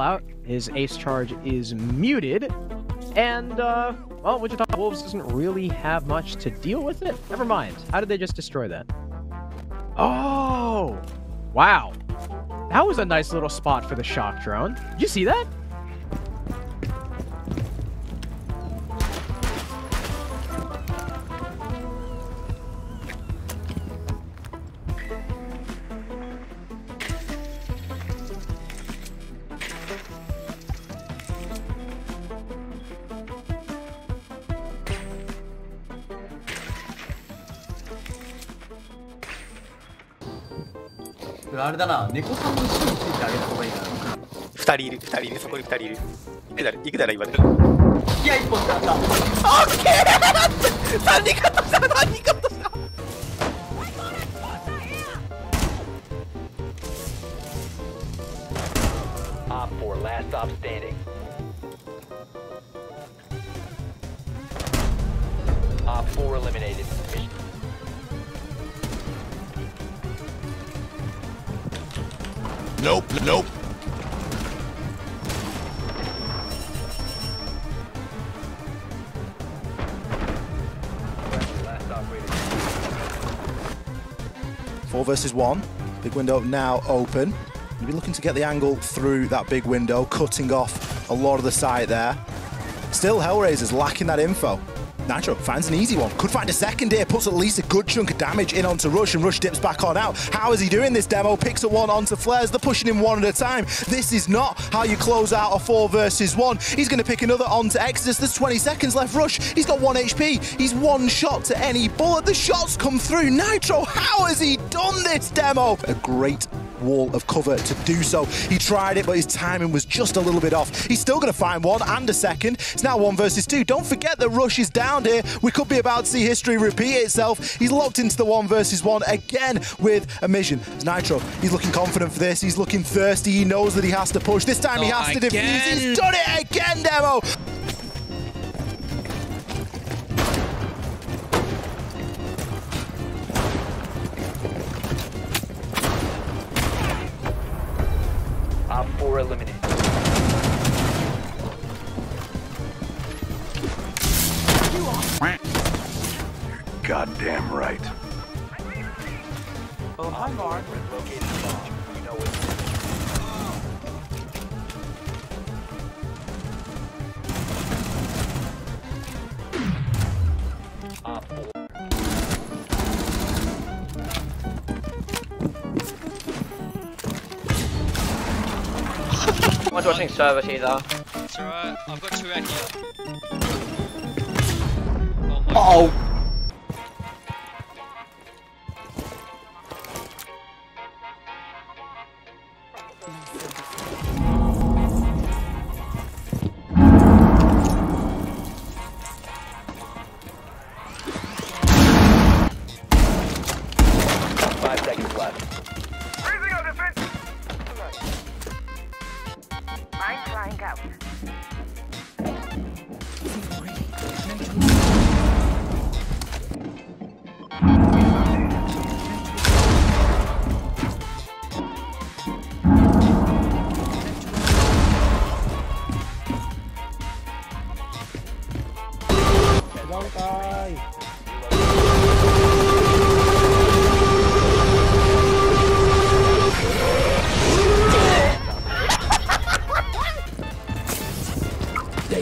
out. His ace charge is muted. And, uh, well, Wichita Wolves doesn't really have much to deal with it. Never mind. How did they just destroy that? Oh! Wow. That was a nice little spot for the shock drone. Did you see that? あれだな猫さんの後ろについてあげた方がいいな。二人いる二人いる。そこに二人いる。行くだろ行くだろ今で。いや一本使った。オッケー!三人カットした三人カットした。Op 4, last stop standing. Op 4 eliminated. Nope, nope. Four versus one. Big window now open. You'll be looking to get the angle through that big window, cutting off a lot of the sight there. Still, Hellraiser's lacking that info. Nitro finds an easy one. Could find a second here, puts at least a good chunk of damage in onto Rush, and Rush dips back on out. How is he doing this demo? Picks up one onto Flares. They're pushing him one at a time. This is not how you close out a four versus one. He's going to pick another onto Exodus. There's 20 seconds left. Rush, he's got one HP. He's one shot to any bullet. The shots come through. Nitro, how has he done this demo? A great wall of cover to do so. He tried it, but his timing was just a little bit off. He's still going to find one and a second. It's now one versus two. Don't forget that Rush is down here. We could be about to see history repeat itself. He's locked into the one versus one again with a mission. It's Nitro, he's looking confident for this. He's looking thirsty. He knows that he has to push. This time he has to defuse. again. He's done it again, Demo. 4 eliminated. Someone's watching service either. It's alright, I've got two out here. oh Five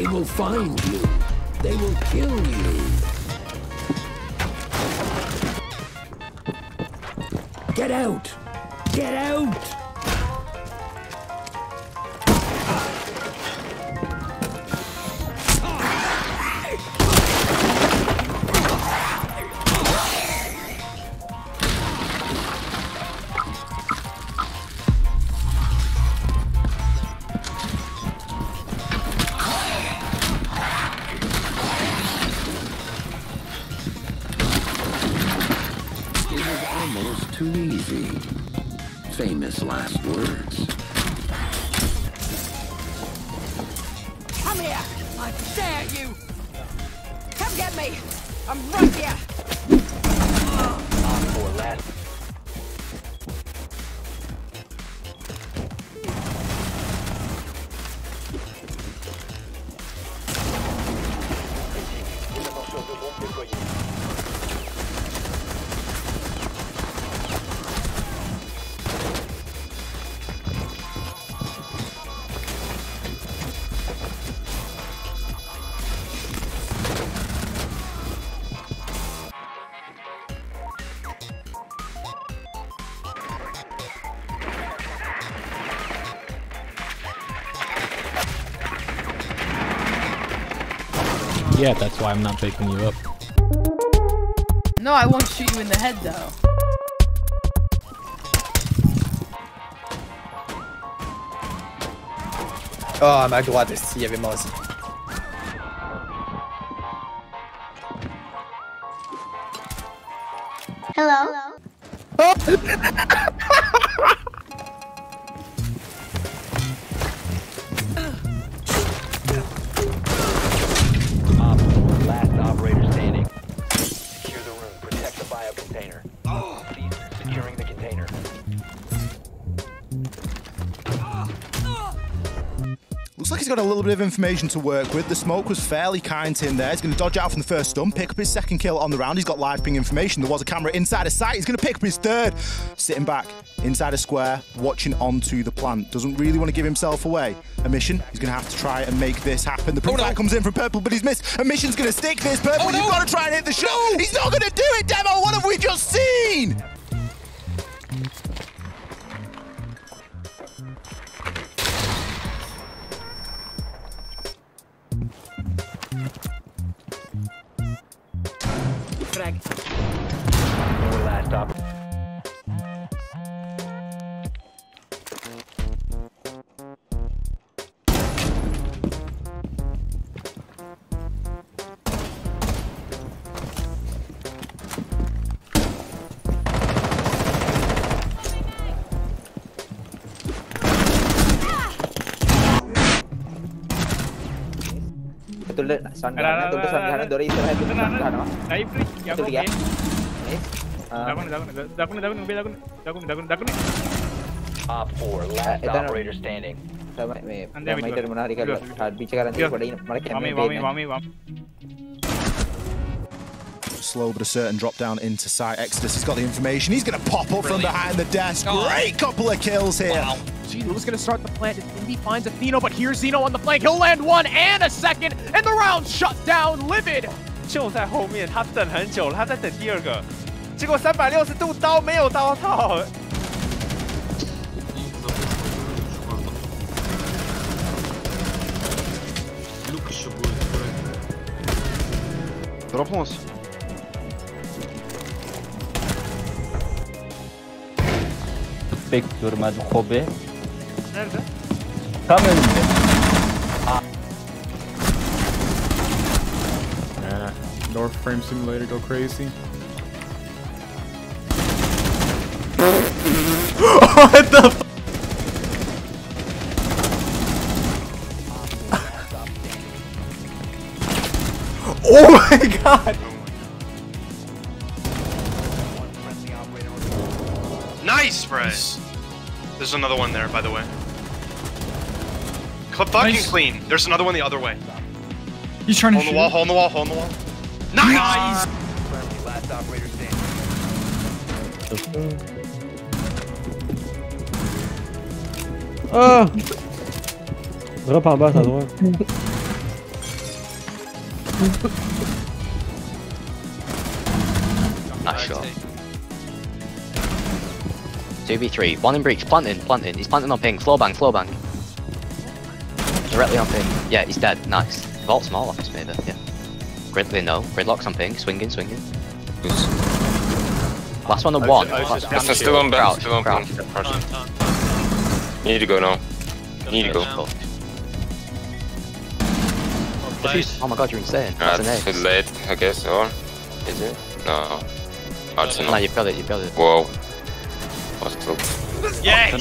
They will find you. They will kill you. Get out! Get out! Almost too easy. Famous last words. Come here! I dare you! Come get me! I'm right here! Op 4 last. Yet. That's why I'm not picking you up. No, I won't shoot you in the head though. Oh, ma droite, il y avait moi aussi. Hello. Last Looks like he's got a little bit of information to work with. The smoke was fairly kind to him there. He's going to dodge out from the first stun, pick up his second kill on the round. He's got live ping information. There was a camera inside his sight. He's going to pick up his third. Sitting back inside a square, watching onto the plant. Doesn't really want to give himself away. A mission. He's going to have to try and make this happen. The ping comes in from Purple, but he's missed. A mission's going to stick this. Purple, you've got to try and hit the shot. He's not going to do it, Demo. What have we just seen? Four last op. Betul dek, sana sana tu sana sana dori itu itu sana. Itu dia. Op 4, last dan- operator standing. Sama me. Anda Ramai betul. dari menarik kalau saat bicara nanti Ya. pada ini mereka Wami, main wami, band. wami, wami. Slow but a certain drop down into sight. Exodus has got the information. He's going to pop up from behind the desk. Great couple of kills here. Gee, who's gonna start the plant? Indy finds Atheno, but here's Zeno on the flank. He'll land one and a second, and the round shut down. Livid. 就在后面，他等很久了，他在等第二个， 结果三百六十度刀没有刀套。Drop 11. Tut bekliyorum hadi Kobe. Nerede? Tam önümde. North Frame Simulator go crazy. What the f- Oh my god! Nice spray. There's another one there, by the way. Cl- fucking Nice. clean. There's another one the other way. He's trying to Hole in the wall, hole in the wall, hole in the wall. Nice! Friendly, Ah Drop en bas à droite. Nice shot. 2v3. One in breach. Planting, planting. He's planting on ping. Floor bang, floor bang. Directly on ping. Yeah, he's dead. Nice. Vault small office maybe. Yeah. Gridley, no. Gridlock's on ping. Swinging, swinging. Last one on one. Last- Listen, still on back, still on crouch. Ping. Crouch. You need to go now. You need to go. Cool. Oh my god, you're insane. Uh, That's an it's late, I guess, or is it? No. Oh, it's No, not. you've got it, you've got it. Whoa. What's up? Yes!